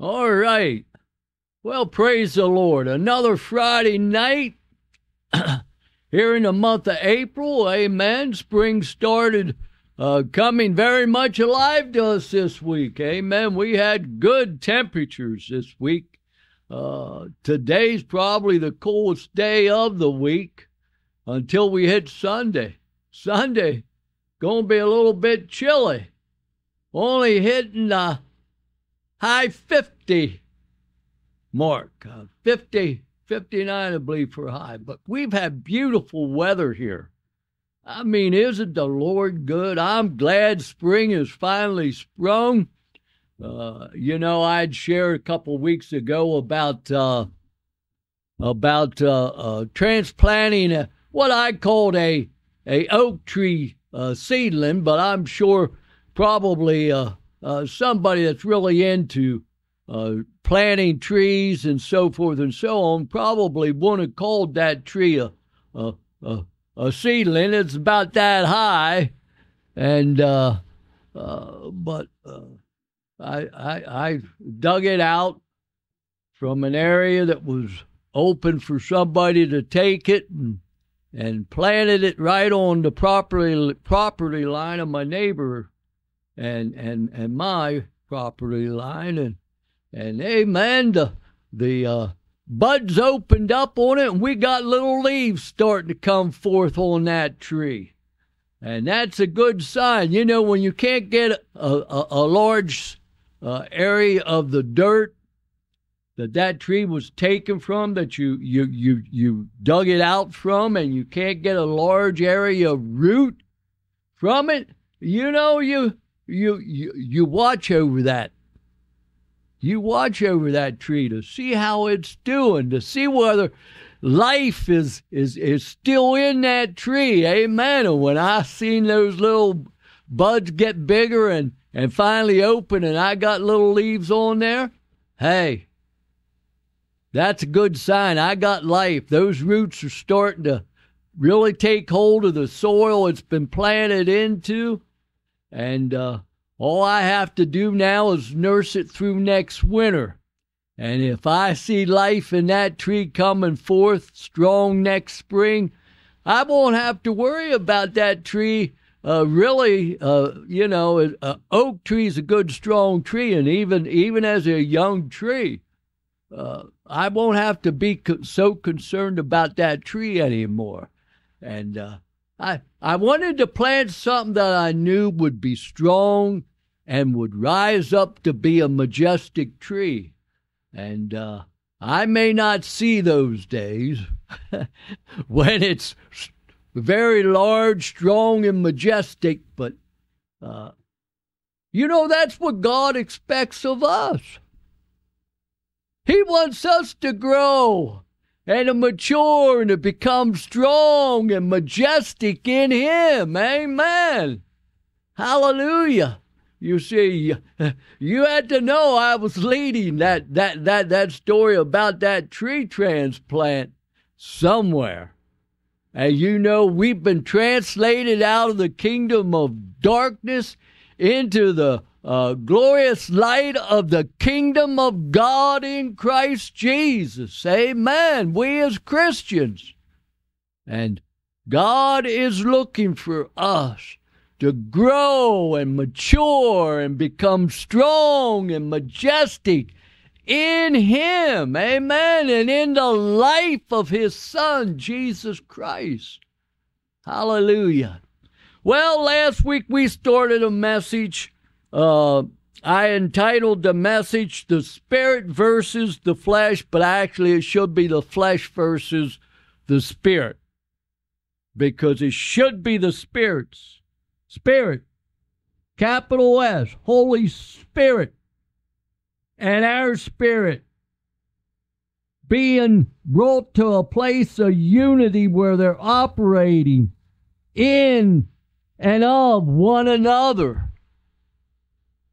All right. Well, praise the Lord. Another Friday night here in the month of April. Amen. Spring started uh, coming very much alive to us this week. Amen. We had good temperatures this week. Uh, today's probably the coolest day of the week until we hit Sunday. Sunday, going to be a little bit chilly. Only hitting the high 50 mark. Uh, 50, 59, I believe, for high. But we've had beautiful weather here. I mean, isn't the Lord good? I'm glad spring has finally sprung. Uh, you know, I'd shared a couple weeks ago about uh, about uh, uh transplanting what I called a a oak tree uh, seedling, but I'm sure probably uh, somebody that's really into planting trees and so forth and so on probably wouldn't have called that tree a, a, a, a seedling. It's about that high. And, uh, uh, but uh, I, I, I dug it out from an area that was open for somebody to take it and, and planted it right on the property, property line of my neighbor and, and, and my property line. And, and amen, the, the uh, buds opened up on it, and we got little leaves starting to come forth on that tree. And that's a good sign. You know, when you can't get a, a, a large uh, area of the dirt that that tree was taken from, that you, you, you, you dug it out from, and you can't get a large area of root from it, you know, you, you, you, you watch over that you watch over that tree to see how it's doing, to see whether life is is is still in that tree. Amen. And when I seen those little buds get bigger and and finally open and I got little leaves on there, hey, that's a good sign. I got life. Those roots are starting to really take hold of the soil it's been planted into. And uh, all I have to do now is nurse it through next winter. And if I see life in that tree coming forth strong next spring, I won't have to worry about that tree. Uh, really, uh, you know, an uh, oak tree is a good strong tree, and even even as a young tree, uh, I won't have to be co- so concerned about that tree anymore. And uh, I I wanted to plant something that I knew would be strong and would rise up to be a majestic tree. And uh, I may not see those days when it's very large, strong, and majestic, but uh, you know, that's what God expects of us. He wants us to grow and to mature and to become strong and majestic in Him. Amen. Hallelujah. You see, you had to know I was leading that that that that story about that tree transplant somewhere. And you know, we've been translated out of the kingdom of darkness into the uh, glorious light of the kingdom of God in Christ Jesus. Amen. We as Christians. And God is looking for us to grow and mature and become strong and majestic in Him. Amen. And in the life of His Son, Jesus Christ. Hallelujah. Well, last week we started a message. Uh, I entitled the message The Spirit versus the Flesh, but actually it should be the flesh versus the Spirit because it should be the Spirit's. Spirit, capital S, Holy Spirit, and our spirit being brought to a place of unity where they're operating in and of one another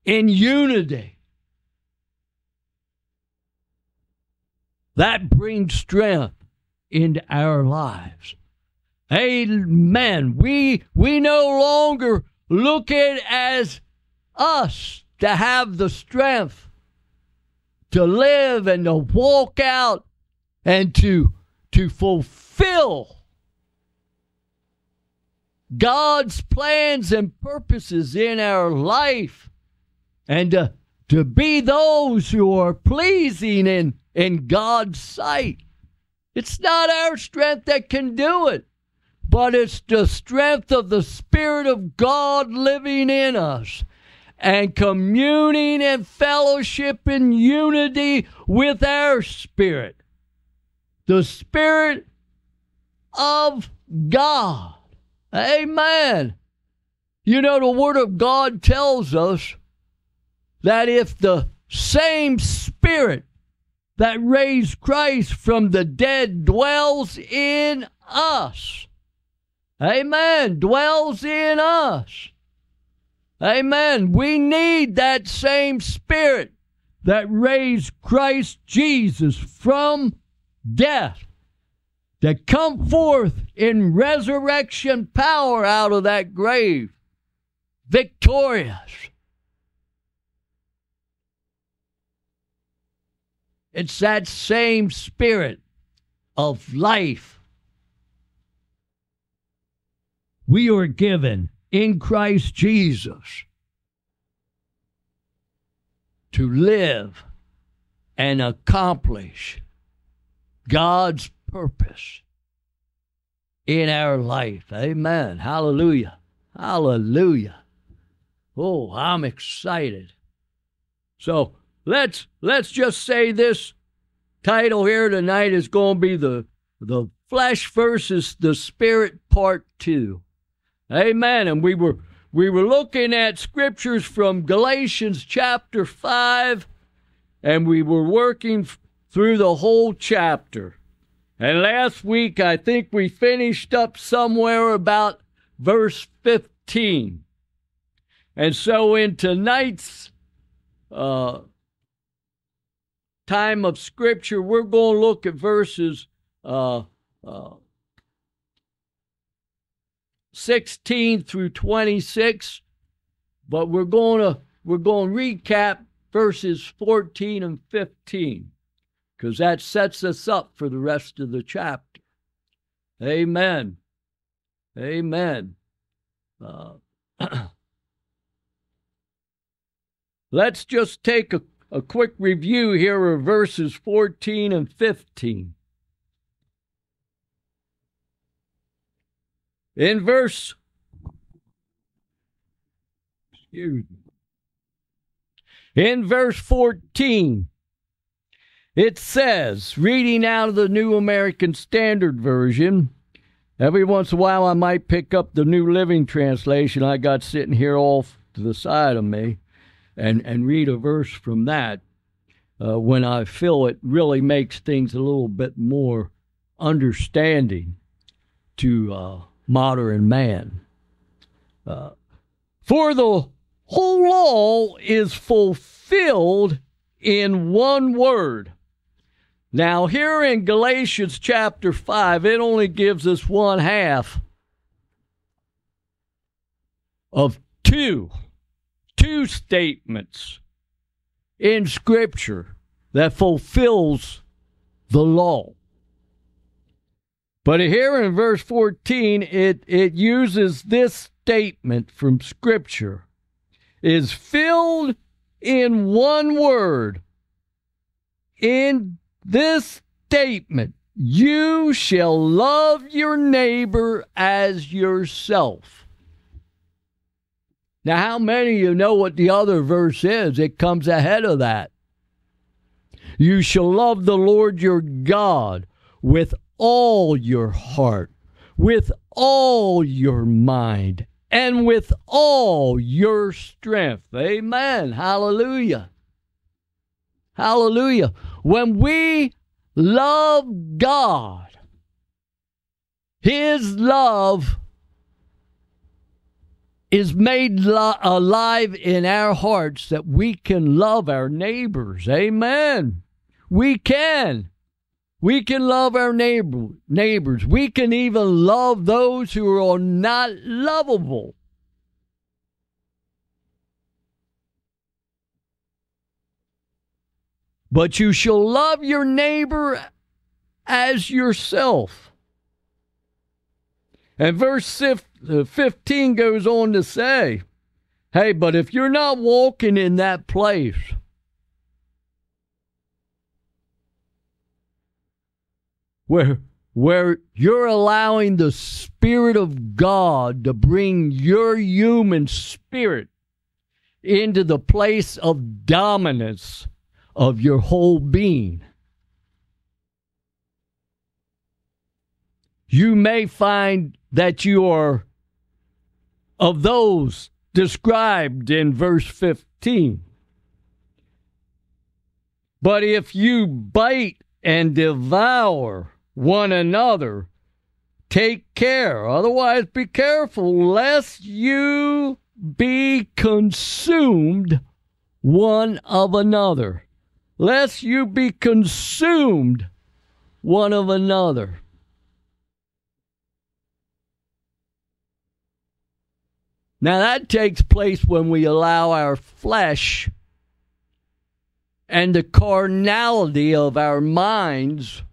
in unity. That brings strength into our lives. Amen. We we no longer look at as us to have the strength to live and to walk out and to to fulfill God's plans and purposes in our life and to, to be those who are pleasing in, in God's sight. It's not our strength that can do it, but it's the strength of the Spirit of God living in us and communing and fellowship in unity with our spirit. The Spirit of God. Amen. You know, the Word of God tells us that if the same Spirit that raised Christ from the dead dwells in us, amen, dwells in us. Amen. We need that same Spirit that raised Christ Jesus from death to come forth in resurrection power out of that grave, victorious. It's that same spirit of life we are given in Christ Jesus to live and accomplish God's purpose in our life. Amen. Hallelujah. Hallelujah. Oh, I'm excited. So let's let's just say this title here tonight is going to be the the flesh versus the spirit part two. Amen. And we were we were looking at scriptures from Galatians chapter five, and we were working through the whole chapter. And last week, I think we finished up somewhere about verse 15. And so in tonight's uh, time of Scripture, we're going to look at verses uh, uh, 16 through 26, but we're going to we're going to recap verses 14 and 15 because that sets us up for the rest of the chapter. Amen. Amen. Uh, let's just take a, a quick review here of verses 14 and 15. In verse, excuse me, in verse 14, it says, reading out of the New American Standard Version, every once in a while I might pick up the New Living Translation. I got sitting here off to the side of me and, and read a verse from that uh, when I feel it really makes things a little bit more understanding to uh, modern man. Uh, For the whole law is fulfilled in one word now, here in Galatians chapter 5, it only gives us one half of two, two statements in Scripture that fulfills the law. But here in verse 14, it, it uses this statement from Scripture is filled in one word in this statement you shall love your neighbor as yourself. Now, how many of you know what the other verse is? It comes ahead of that. You shall love the Lord your God with all your heart, with all your mind, and with all your strength. Amen. Hallelujah. Hallelujah. When we love God, His love is made alive in our hearts that we can love our neighbors. Amen. We can. We can love our neighbor, neighbors. We can even love those who are not lovable. but you shall love your neighbor as yourself. And verse uh, 15 goes on to say, Hey, but if you're not walking in that place, where where you're allowing the spirit of God to bring your human spirit into the place of dominance of your whole being. You may find that you are of those described in verse 15. But if you bite and devour one another, take care. Otherwise, be careful lest you be consumed one of another. Lest you be consumed one of another. Now, that takes place when we allow our flesh and the carnality of our minds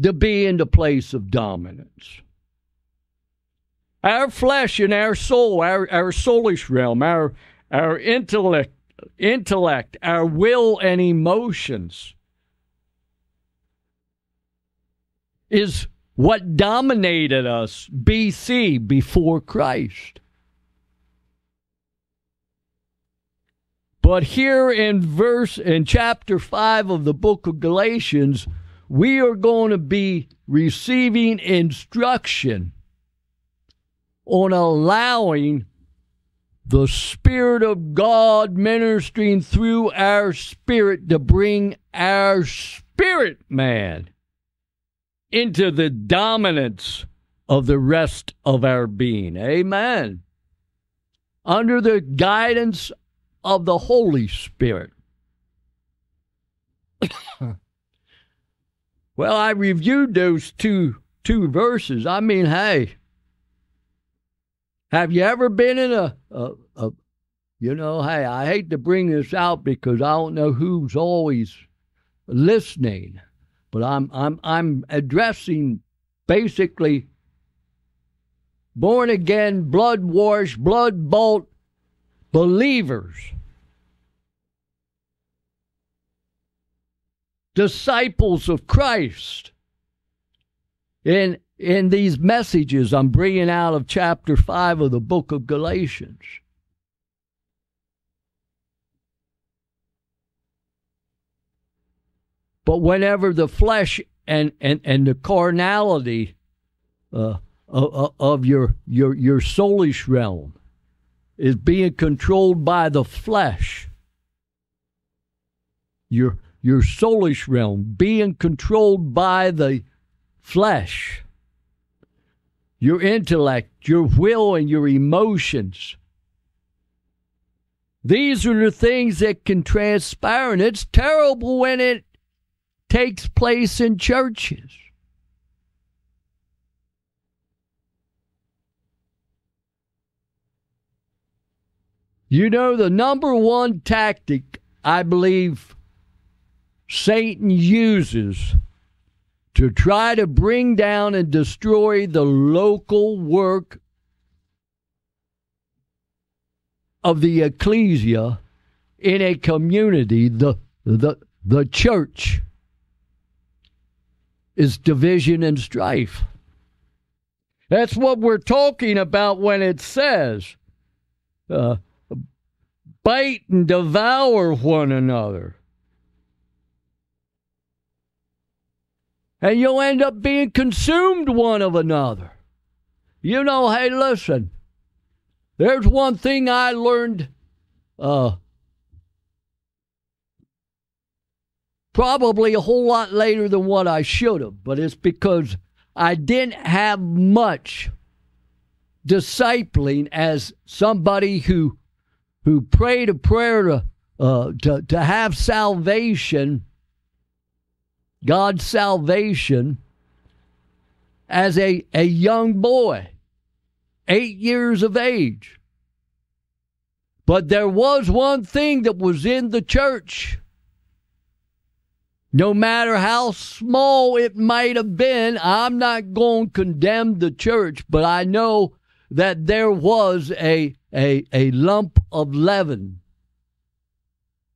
to be in the place of dominance. Our flesh and our soul, our, our soulish realm, our, our intellect, intellect, our will and emotions is what dominated us BC before Christ. But here in verse in chapter 5 of the book of Galatians, we are going to be receiving instruction on allowing the Spirit of God ministering through our spirit to bring our spirit man into the dominance of the rest of our being. Amen. Under the guidance of the Holy Spirit. well, I reviewed those two two verses. I mean, hey, have you ever been in a, a, a you know, hey, I hate to bring this out because I don't know who's always listening but I'm I'm I'm addressing basically born again, blood washed, blood bought believers. Disciples of Christ. In in these messages I'm bringing out of chapter 5 of the book of Galatians. But whenever the flesh and, and, and the carnality uh, of, of your, your, your soulish realm is being controlled by the flesh, your, your soulish realm being controlled by the flesh, your intellect, your will, and your emotions. These are the things that can transpire, and it's terrible when it takes place in churches. You know, the number one tactic I believe Satan uses to try to bring down and destroy the local work of the ecclesia in a community, the, the, the church is division and strife. That's what we're talking about when it says, uh, bite and devour one another. And you'll end up being consumed one of another. You know, hey, listen, there's one thing I learned uh, probably a whole lot later than what I should have, but it's because I didn't have much discipling as somebody who who prayed a prayer to uh, to to have salvation, God's salvation, as a a young boy, eight years of age. But there was one thing that was in the church. No matter how small it might have been, I'm not going to condemn the church, but I know that there was a, a, a lump of leaven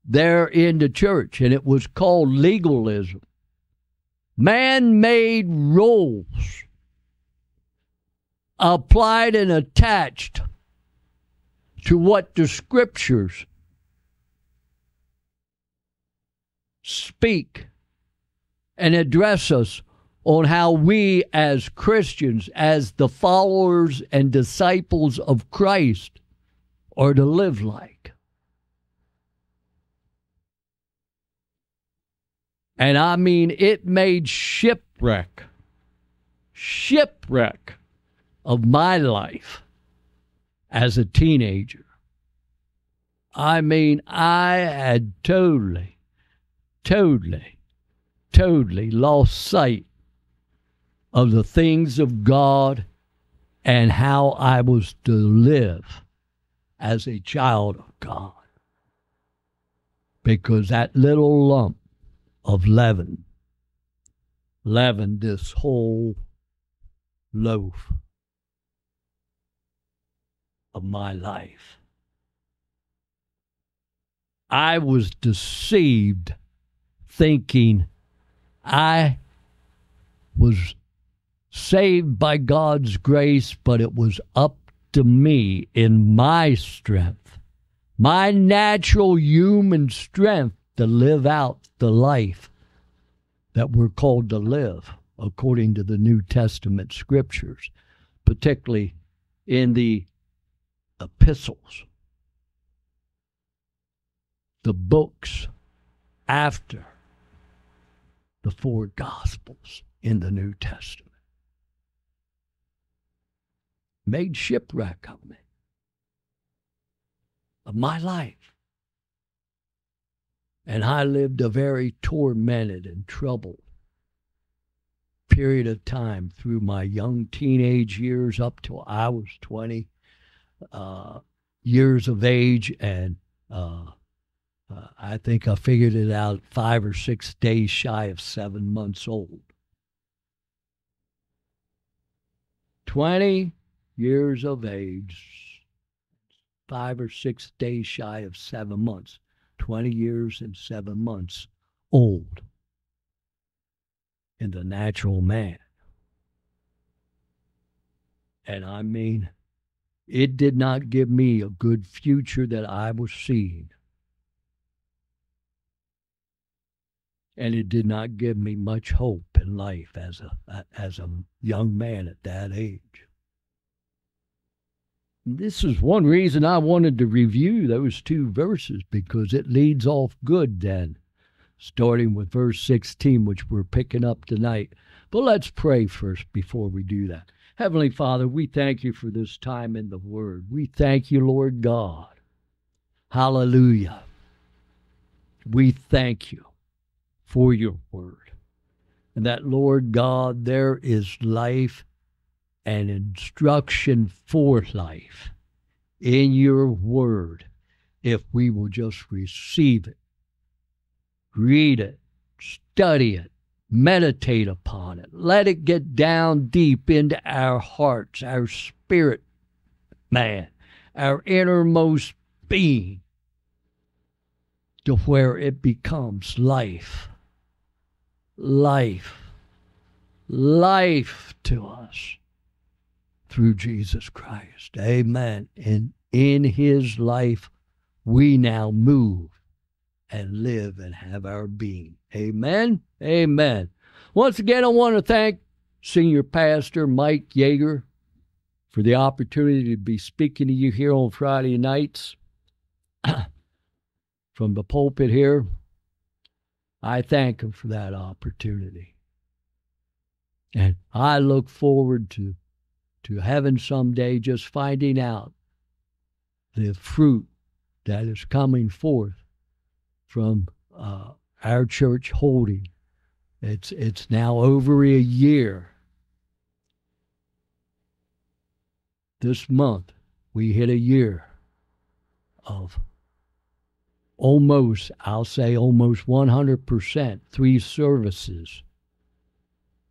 there in the church, and it was called legalism. Man made rules applied and attached to what the scriptures speak and address us on how we as Christians, as the followers and disciples of Christ, are to live like. And I mean, it made shipwreck, shipwreck of my life as a teenager. I mean, I had totally, totally, totally lost sight of the things of God and how I was to live as a child of God. Because that little lump of leaven leavened this whole loaf of my life. I was deceived thinking I was saved by God's grace, but it was up to me in my strength, my natural human strength to live out the life that we're called to live according to the New Testament scriptures, particularly in the epistles, the books after the four gospels in the New Testament. Made shipwreck of me, of my life. And I lived a very tormented and troubled period of time through my young teenage years up till I was 20 uh, years of age, and uh, uh, I think I figured it out five or six days shy of seven months old. 20 years of age, five or six days shy of seven months, 20 years and seven months old in the natural man. And I mean, it did not give me a good future that I was seeing. And it did not give me much hope in life as a, as a young man at that age. This is one reason I wanted to review those two verses because it leads off good then, starting with verse 16, which we're picking up tonight. But let's pray first before we do that. Heavenly Father, we thank you for this time in the Word. We thank you, Lord God. Hallelujah. We thank you for your Word. And that, Lord God, there is life and instruction for life in your Word if we will just receive it, read it, study it, meditate upon it. Let it get down deep into our hearts, our spirit, man, our innermost being, to where it becomes life. Life. Life to us through Jesus Christ. Amen. And in his life, we now move and live and have our being. Amen. Amen. Once again, I want to thank Senior Pastor Mike Yeager for the opportunity to be speaking to you here on Friday nights from the pulpit here. I thank him for that opportunity. And I look forward to, to heaven someday just finding out the fruit that is coming forth from uh, our church holding. It's it's now over a year this month, we hit a year of almost, I'll say almost 100%, three services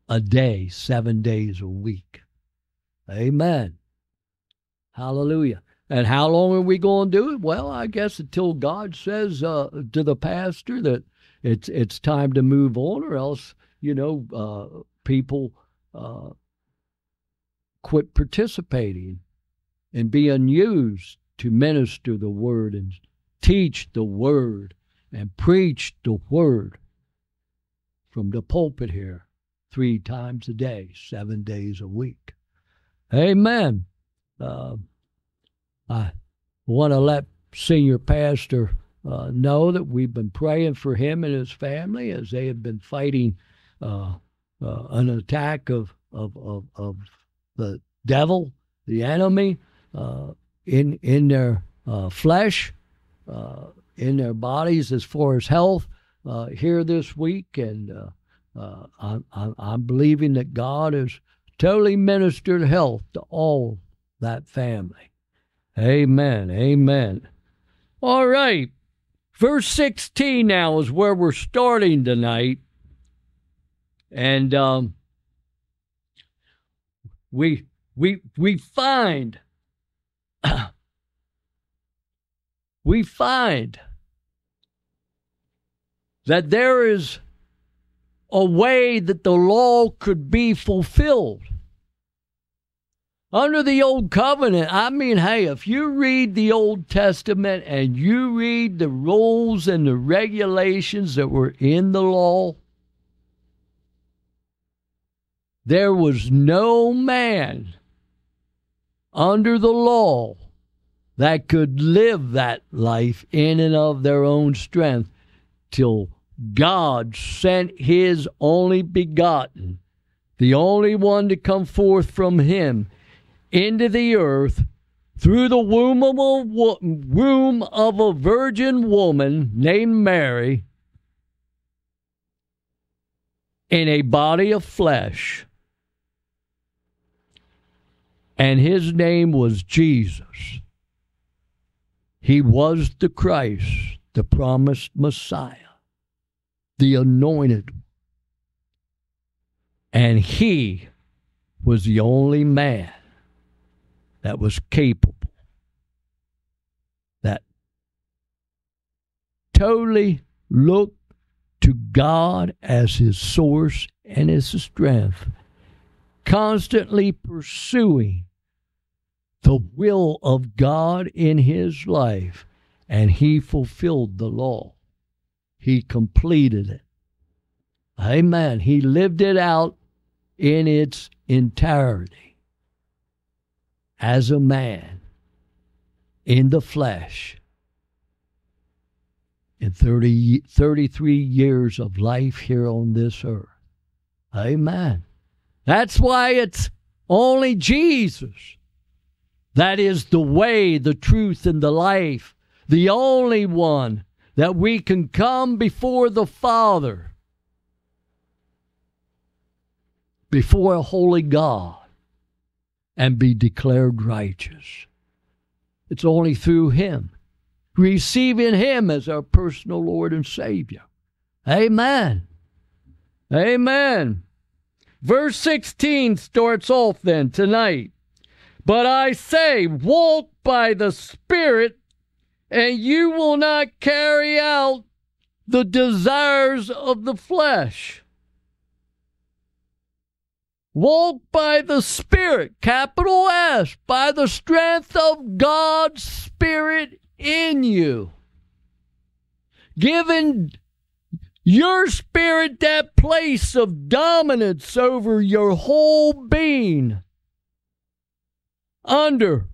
a day, seven days a week. Amen. Hallelujah. And how long are we going to do it? Well, I guess until God says uh, to the pastor that it's it's time to move on, or else you know uh, people uh, quit participating and being used to minister the word and teach the word and preach the word from the pulpit here three times a day, seven days a week. Amen. Uh, I want to let Senior Pastor uh, know that we've been praying for him and his family as they have been fighting uh, uh an attack of, of, of, of, the devil, the enemy, uh, in, in their uh, in their bodies as far as health here this week. And I'm, I'm believing that God has totally ministered health to all that family. Amen. Amen. All right. Verse 16 now is where we're starting tonight. And um, we we we find we find that there is a way that the law could be fulfilled. Under the old covenant, I mean, hey, if you read the Old Testament and you read the rules and the regulations that were in the law, there was no man under the law that could live that life in and of their own strength till God sent his only begotten, the only one to come forth from him into the earth through the womb of a, womb of a virgin woman named Mary in a body of flesh. And his name was Jesus. He was the Christ, the promised Messiah, the anointed. And he was the only man that was capable, that totally looked to God as his source and his strength, constantly pursuing the will of God in his life, and he fulfilled the law. He completed it. Amen. He lived it out in its entirety as a man in the flesh in 30, 33 years of life here on this earth. Amen. That's why it's only Jesus that is the way, the truth, and the life, the only one that we can come before the Father, before a holy God and be declared righteous. It's only through Him, receiving Him as our personal Lord and Savior. Amen. Amen. Verse 16 starts off then tonight. But I say, walk by the Spirit, and you will not carry out the desires of the flesh. Walk by the Spirit, capital S, by the strength of God's Spirit in you. Giving your spirit that place of dominance over your whole being under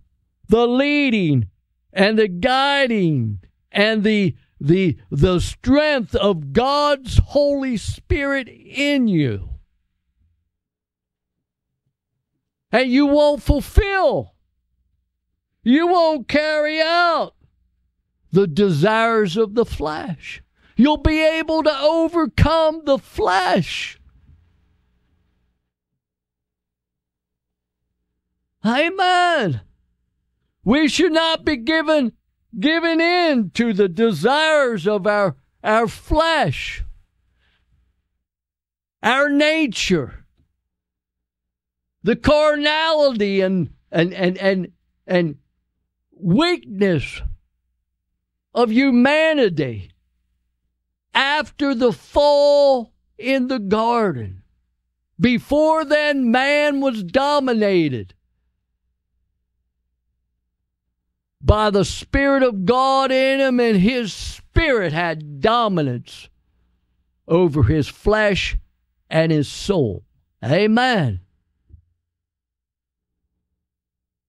the leading and the guiding and the the the strength of God's Holy Spirit in you. and you won't fulfill. You won't carry out the desires of the flesh. You'll be able to overcome the flesh. Amen. We should not be given given in to the desires of our our flesh, our nature, the carnality and and and and and weakness of humanity after the fall in the garden. Before then, man was dominated by the Spirit of God in him, and his spirit had dominance over his flesh and his soul. Amen.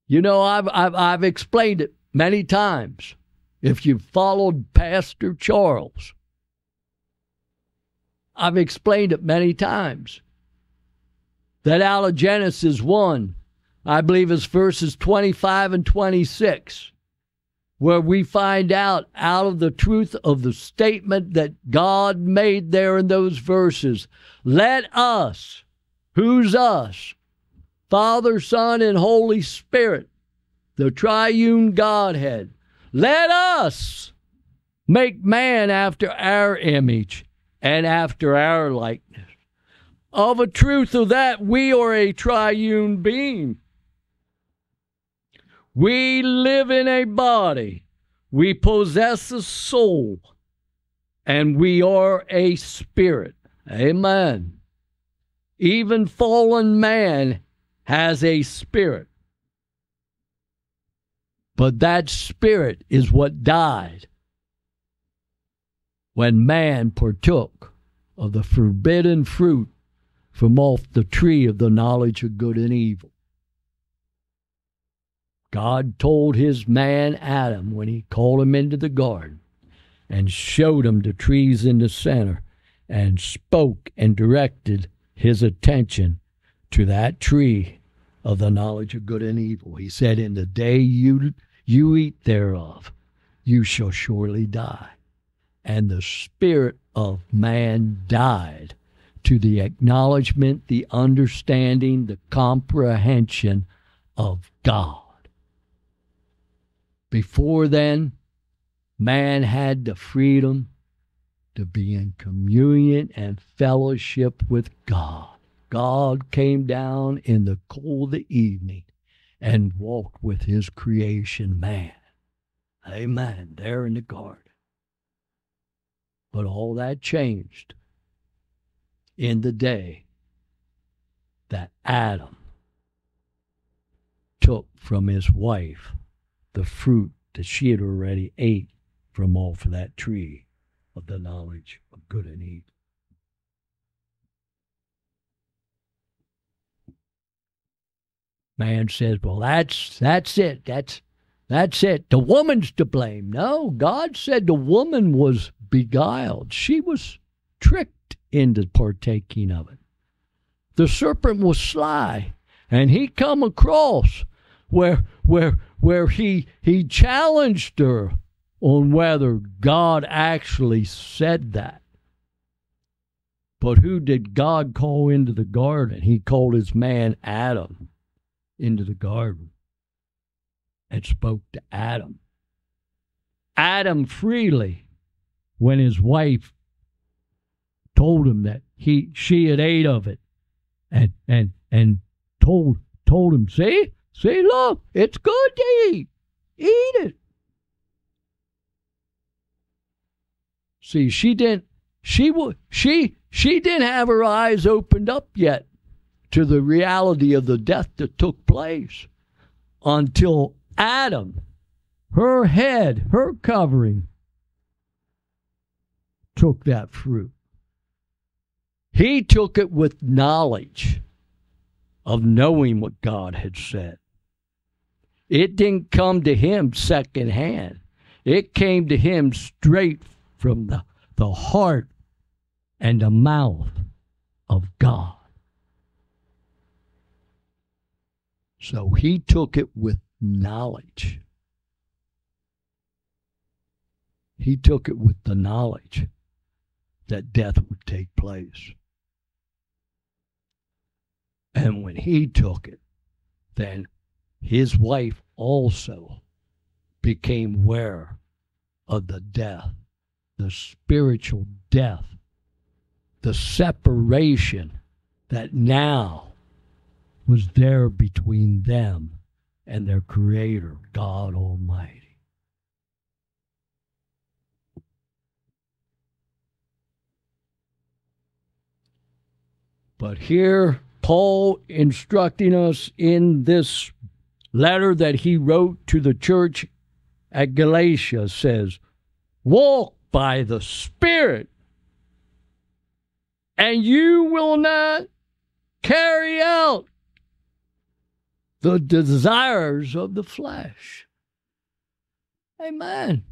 You know, I've, I've, I've explained it many times. If you've followed Pastor Charles, I've explained it many times that out of Genesis 1, I believe it's verses 25 and 26, where we find out out of the truth of the statement that God made there in those verses let us, who's us? Father, Son, and Holy Spirit, the triune Godhead, let us make man after our image and after our likeness. Of a truth of that, we are a triune being. We live in a body, we possess a soul, and we are a spirit. Amen. Even fallen man has a spirit. But that spirit is what died when man partook of the forbidden fruit from off the tree of the knowledge of good and evil. God told his man Adam when he called him into the garden and showed him the trees in the center and spoke and directed his attention to that tree of the knowledge of good and evil. He said, In the day you, you eat thereof, you shall surely die and the spirit of man died to the acknowledgement, the understanding, the comprehension of God. Before then, man had the freedom to be in communion and fellowship with God. God came down in the cool of the evening and walked with his creation man. Amen. There in the garden. But all that changed in the day that Adam took from his wife the fruit that she had already ate from off of that tree of the knowledge of good and evil. Man says, "Well, that's that's it. That's that's it. The woman's to blame." No, God said the woman was beguiled. She was tricked into partaking of it. The serpent was sly, and he come across where where where he he challenged her on whether God actually said that. But who did God call into the garden? He called his man Adam into the garden and spoke to Adam. Adam freely when his wife told him that he she had ate of it and and and told told him see see look it's good to eat eat it. See she didn't she she she didn't have her eyes opened up yet to the reality of the death that took place until adam her head her covering took that fruit. He took it with knowledge of knowing what God had said. It didn't come to him secondhand. It came to him straight from the, the heart and the mouth of God. So he took it with knowledge. He took it with the knowledge that death would take place. And when he took it, then his wife also became aware of the death, the spiritual death, the separation that now was there between them and their Creator, God Almighty. But here, Paul instructing us in this letter that he wrote to the church at Galatia says, Walk by the Spirit, and you will not carry out the desires of the flesh. Amen.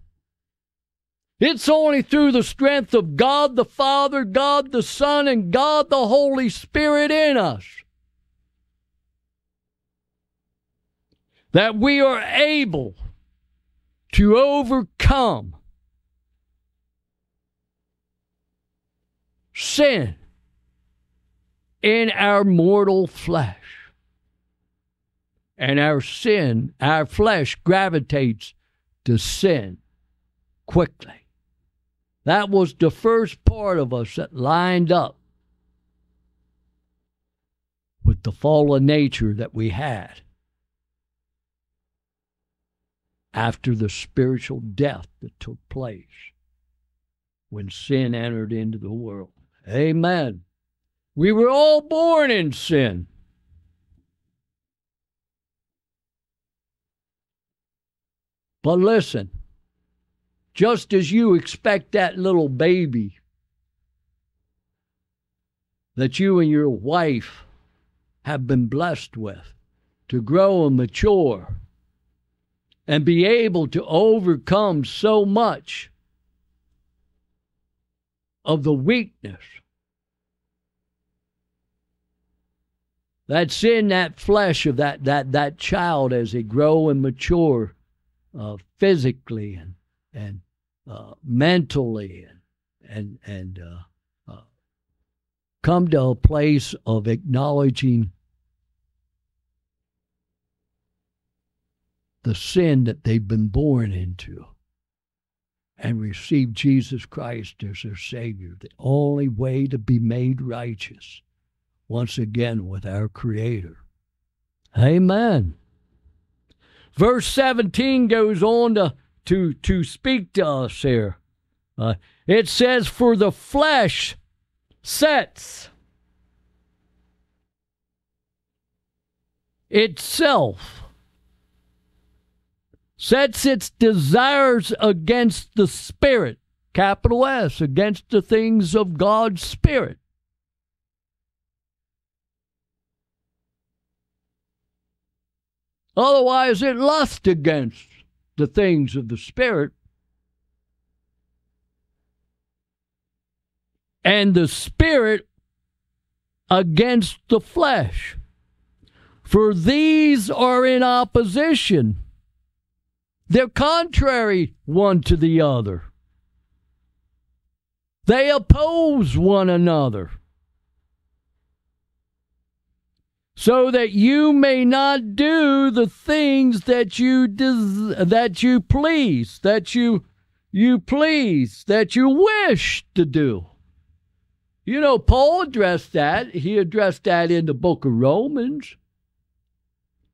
It's only through the strength of God the Father, God the Son, and God the Holy Spirit in us that we are able to overcome sin in our mortal flesh. And our sin, our flesh gravitates to sin quickly. That was the first part of us that lined up with the fallen nature that we had after the spiritual death that took place when sin entered into the world. Amen. We were all born in sin. But listen, just as you expect that little baby that you and your wife have been blessed with to grow and mature and be able to overcome so much of the weakness that's in that flesh of that that that child as they grow and mature uh, physically and and uh, mentally and and, uh, uh, come to a place of acknowledging the sin that they've been born into and receive Jesus Christ as their Savior, the only way to be made righteous once again with our Creator. Amen. Verse 17 goes on to to to speak to us here. Uh, it says, "For the flesh sets itself." Sets its desires against the Spirit, capital S, against the things of God's Spirit. Otherwise, it lusts against the things of the Spirit. And the Spirit against the flesh. For these are in opposition. They're contrary one to the other. They oppose one another. So that you may not do the things that you des- that you please, that you you please, that you wish to do. You know, Paul addressed that. He addressed that in the book of Romans.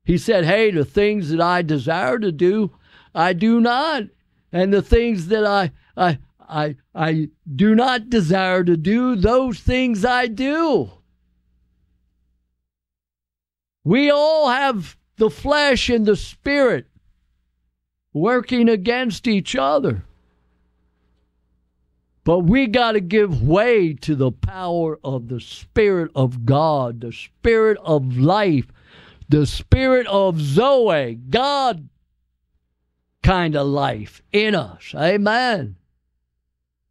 He said, Hey, the things that I desire to do, I do not. And the things that I I I I do not desire to do, those things I do. We all have the flesh and the spirit working against each other. But we got to give way to the power of the Spirit of God, the Spirit of life, the Spirit of Zoe, God kind of life in us. Amen.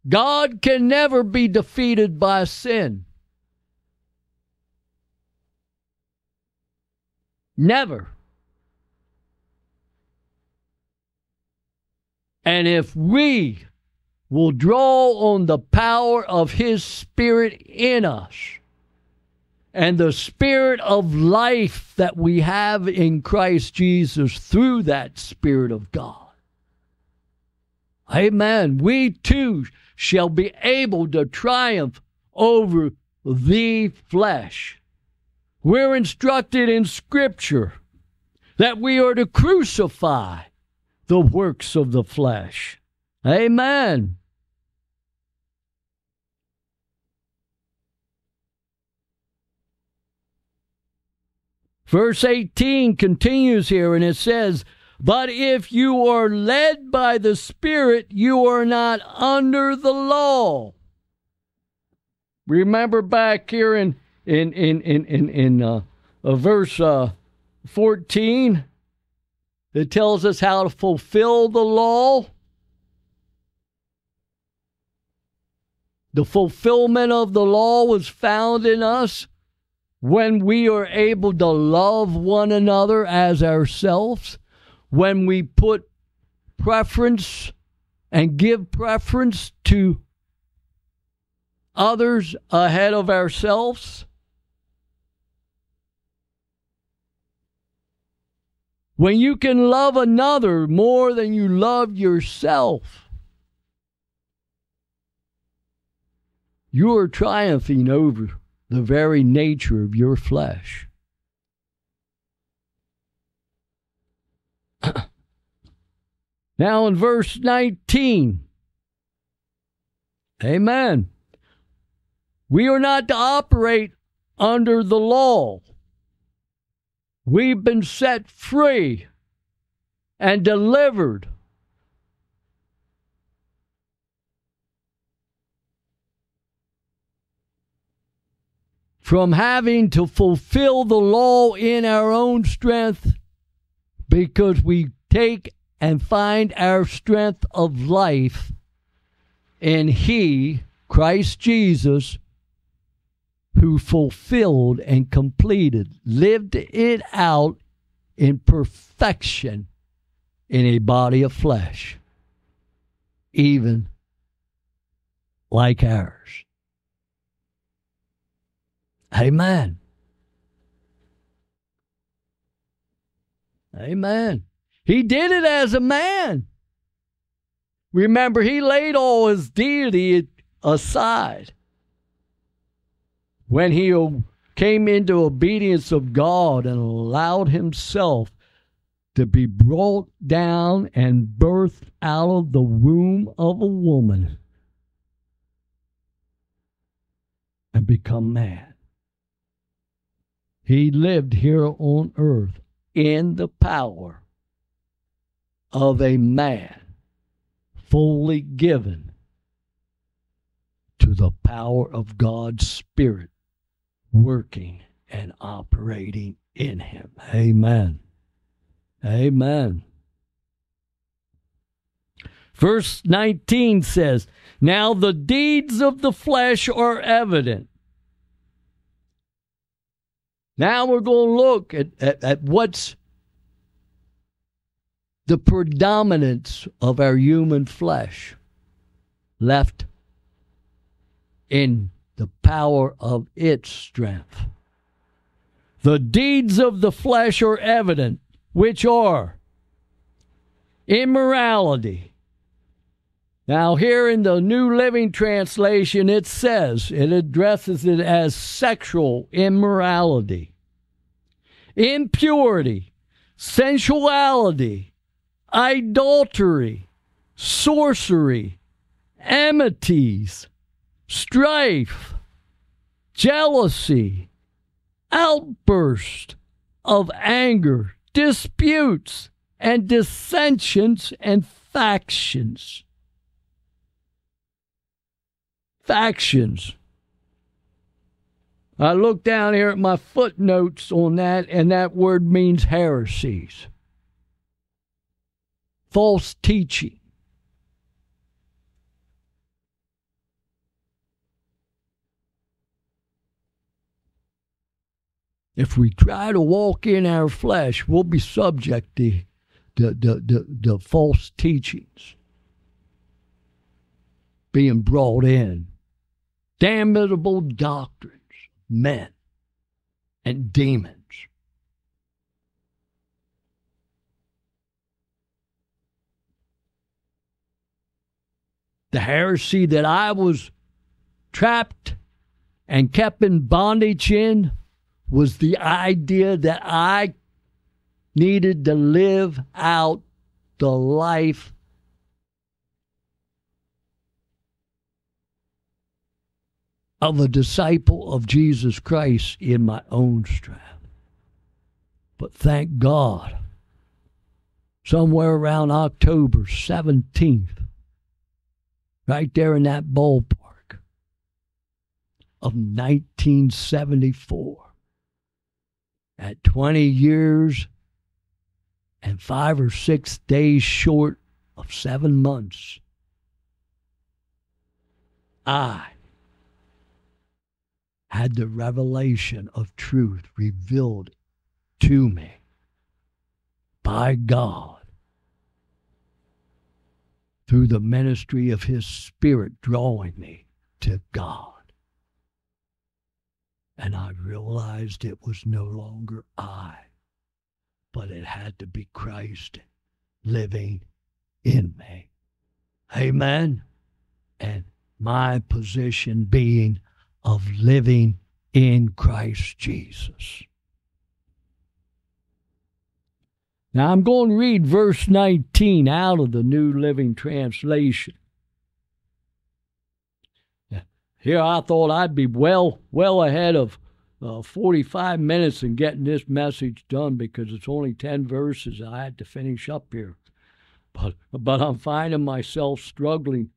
God can never be defeated by sin. Never. And if we will draw on the power of His Spirit in us and the Spirit of life that we have in Christ Jesus through that Spirit of God, Amen. We too shall be able to triumph over the flesh. We're instructed in Scripture that we are to crucify the works of the flesh. Amen. Verse 18 continues here and it says, But if you are led by the Spirit, you are not under the law. Remember back here in in in in in, in uh, verse uh, 14, it tells us how to fulfill the law. The fulfillment of the law was found in us when we are able to love one another as ourselves, when we put preference and give preference to others ahead of ourselves. When you can love another more than you love yourself, you are triumphing over the very nature of your flesh. now, in verse 19, amen. We are not to operate under the law. We've been set free and delivered. From having to fulfill the law in our own strength because we take and find our strength of life in He, Christ Jesus, who fulfilled and completed, lived it out in perfection in a body of flesh, even like ours. Amen. Amen. He did it as a man. Remember, he laid all his deity aside when he came into obedience of God and allowed himself to be brought down and birthed out of the womb of a woman and become man. He lived here on earth in the power of a man fully given to the power of God's Spirit working and operating in him. Amen. Amen. Verse 19 says, Now the deeds of the flesh are evident now we're going to look at, at, at what's the predominance of our human flesh left in the power of its strength. The deeds of the flesh are evident, which are immorality. Now, here in the New Living Translation, it says, it addresses it as sexual immorality, impurity, sensuality, idolatry, sorcery, enmities, strife, jealousy, outburst of anger, disputes, and dissensions and factions factions. I look down here at my footnotes on that, and that word means heresies, false teaching. If we try to walk in our flesh, we'll be subject to the, the, the, false teachings being brought in damnable doctrines, men, and demons. the heresy that I was trapped and kept in bondage in was the idea that I needed to live out the life of a disciple of Jesus Christ in my own strength. But thank God, somewhere around October 17th, right there in that ballpark of 1974, at 20 years and five or six days short of seven months, I had the revelation of truth revealed to me by God through the ministry of His Spirit drawing me to God. And I realized it was no longer I, but it had to be Christ living in me. Amen. And my position being of living in Christ Jesus. Now I'm going to read verse 19 out of the New Living Translation. Here I thought I'd be well well ahead of uh, 45 minutes in getting this message done because it's only 10 verses I had to finish up here. But but I'm finding myself struggling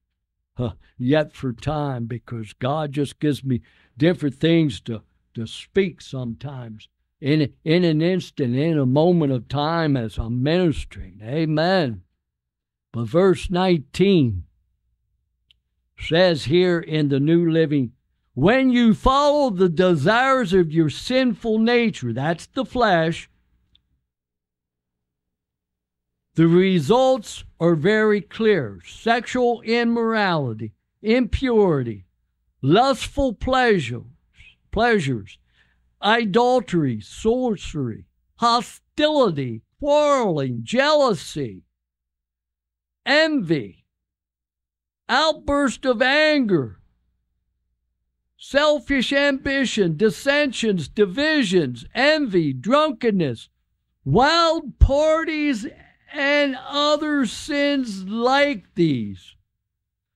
uh, yet for time because God just gives me different things to, to speak sometimes in, in an instant, in a moment of time as I'm ministering. Amen. But verse 19 says here in the New Living, when you follow the desires of your sinful nature, that's the flesh, the results are very clear. Sexual immorality, impurity, lustful pleasures, pleasures, idolatry, sorcery, hostility, quarreling, jealousy, envy, outburst of anger, selfish ambition, dissensions, divisions, envy, drunkenness, wild parties, and other sins like these.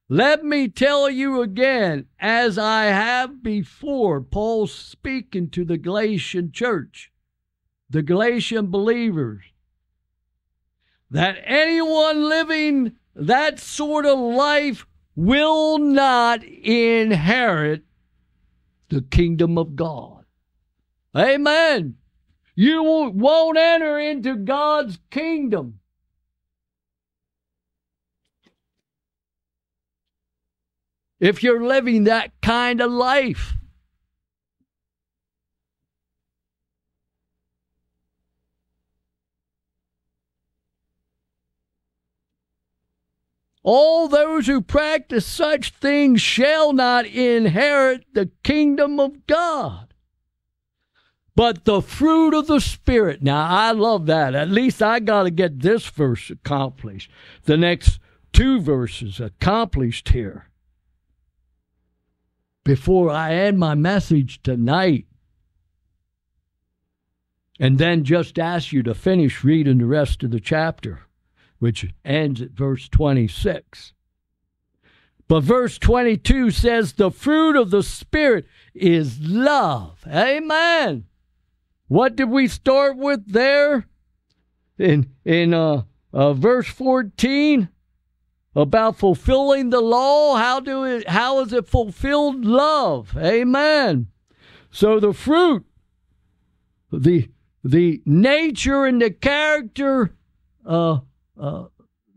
Let me tell you again, as I have before, Paul speaking to the Galatian church, the Galatian believers, that anyone living that sort of life will not inherit the kingdom of God. Amen. You won't enter into God's kingdom if you're living that kind of life. All those who practice such things shall not inherit the kingdom of God. But the fruit of the Spirit. Now, I love that. At least I got to get this verse accomplished. The next two verses accomplished here before I end my message tonight. And then just ask you to finish reading the rest of the chapter, which ends at verse 26. But verse 22 says, The fruit of the Spirit is love. Amen. What did we start with there? In, in uh, uh, verse 14, about fulfilling the law. How do it? How is it fulfilled? Love. Amen. So the fruit, the the nature and the character, uh, uh,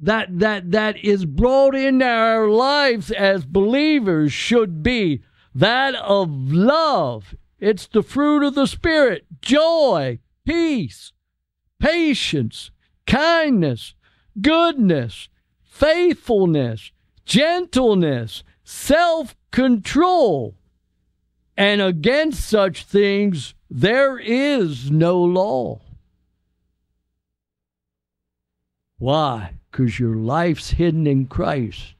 that that that is brought into our lives as believers should be that of love. It's the fruit of the spirit: joy, peace, patience, kindness, goodness faithfulness, gentleness, self control. And against such things there is no law. Why? Because your life's hidden in Christ.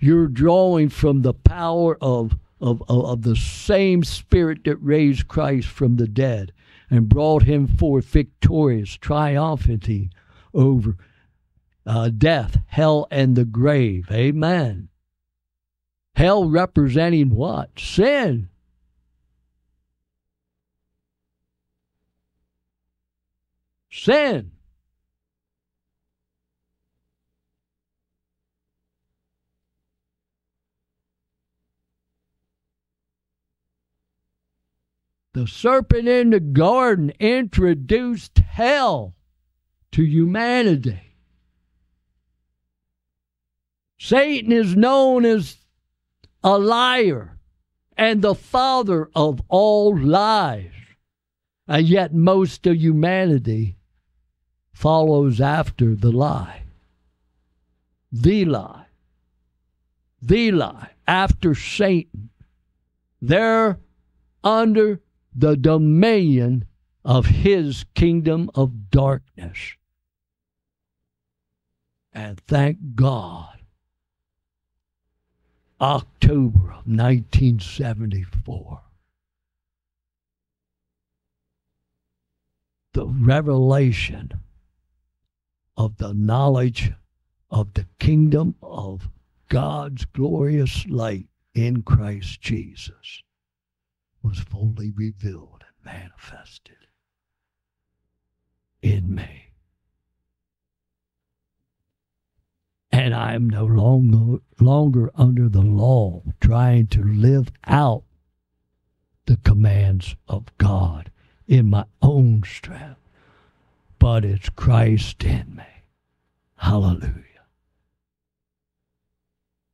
you're drawing from the power of, of, of, of the same spirit that raised Christ from the dead and brought him forth victorious, triumphantly over uh, death, hell, and the grave. Amen. Hell representing what? Sin. Sin. The serpent in the garden introduced hell to humanity. Satan is known as a liar and the father of all lies. And yet, most of humanity follows after the lie. The lie. The lie. After Satan. They're under the dominion of his kingdom of darkness. And thank God, October of 1974, the revelation of the knowledge of the kingdom of God's glorious light in Christ Jesus was fully revealed and manifested in me. And I am no longer, longer under the law, trying to live out the commands of God in my own strength, but it's Christ in me. Hallelujah.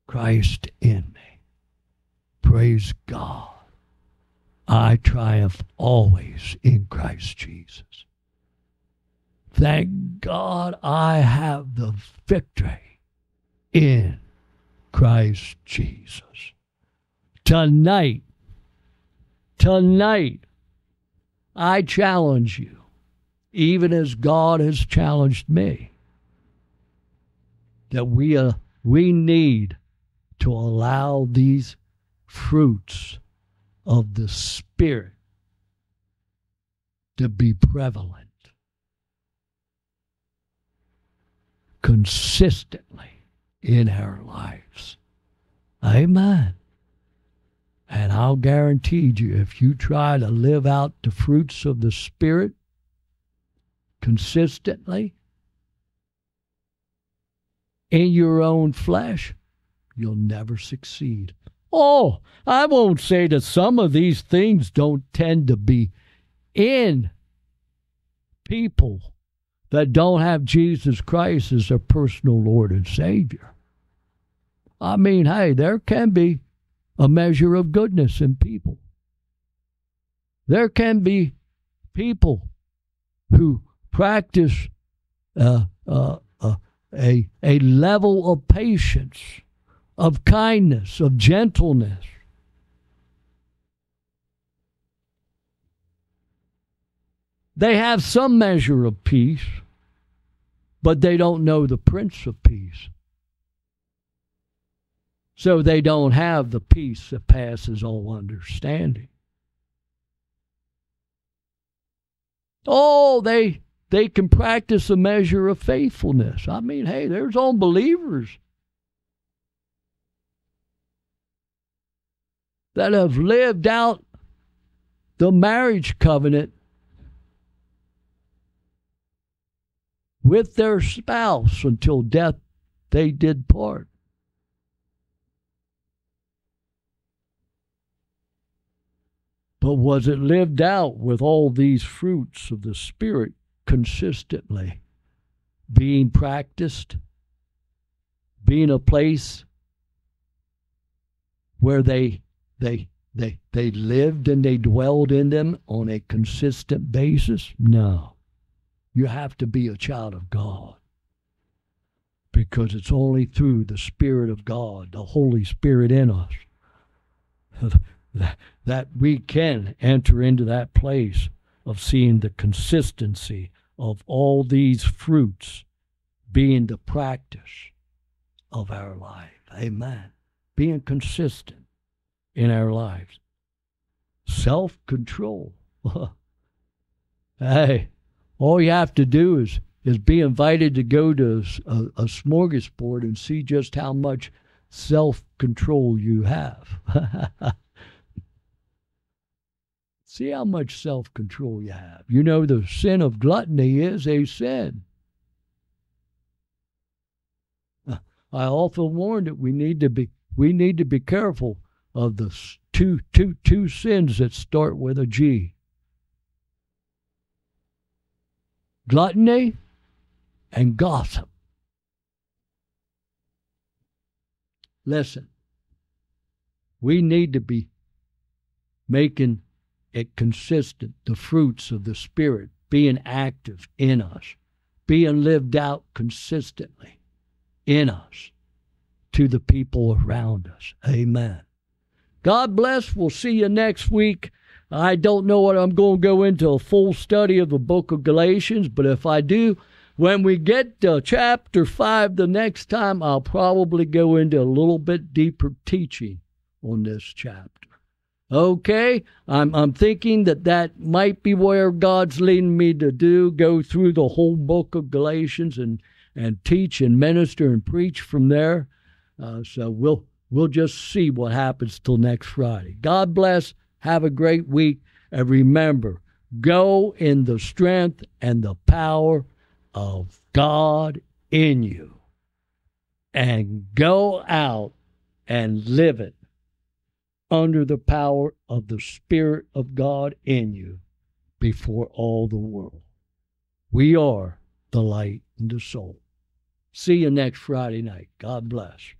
Christ in me. Praise God. I triumph always in Christ Jesus. Thank God I have the victory in Christ Jesus. Tonight, tonight, I challenge you, even as God has challenged me, that we, uh, we need to allow these fruits of the Spirit to be prevalent consistently in our lives. Amen. And I'll guarantee you, if you try to live out the fruits of the Spirit consistently in your own flesh, you'll never succeed. Oh, I won't say that some of these things don't tend to be in people that don't have Jesus Christ as their personal Lord and Savior. I mean, hey, there can be a measure of goodness in people. There can be people who practice uh, uh, uh, a, a level of patience of kindness, of gentleness. They have some measure of peace, but they don't know the Prince of Peace. So they don't have the peace that passes all understanding. Oh, they they can practice a measure of faithfulness. I mean, hey, there's unbelievers that have lived out the marriage covenant with their spouse until death they did part. But was it lived out with all these fruits of the Spirit consistently being practiced? Being a place where they they they they lived and they dwelled in them on a consistent basis? No. You have to be a child of God. Because it's only through the Spirit of God, the Holy Spirit in us, that we can enter into that place of seeing the consistency of all these fruits being the practice of our life. Amen. being consistent in our lives. Self control. hey, all you have to do is is be invited to go to a, a smorgasbord and see just how much self control you have. see how much self control you have. You know, the sin of gluttony is a sin. I often warn that we need to be we need to be careful of the two two two sins that start with a G. Gluttony and gossip. Listen, we need to be making it consistent, the fruits of the Spirit being active in us, being lived out consistently in us to the people around us. Amen. God bless. We'll see you next week. I don't know what I'm going to go into a full study of the book of Galatians, but if I do, when we get to chapter 5 the next time, I'll probably go into a little bit deeper teaching on this chapter. Okay, I'm, I'm thinking that that might be where God's leading me to do, go through the whole book of Galatians and, and teach and minister and preach from there. Uh, so we'll, we'll just see what happens till next Friday. God bless. Have a great week. And remember, go in the strength and the power of God in you and go out and live it under the power of the Spirit of God in you before all the world. We are the light and the soul. See you next Friday night. God bless.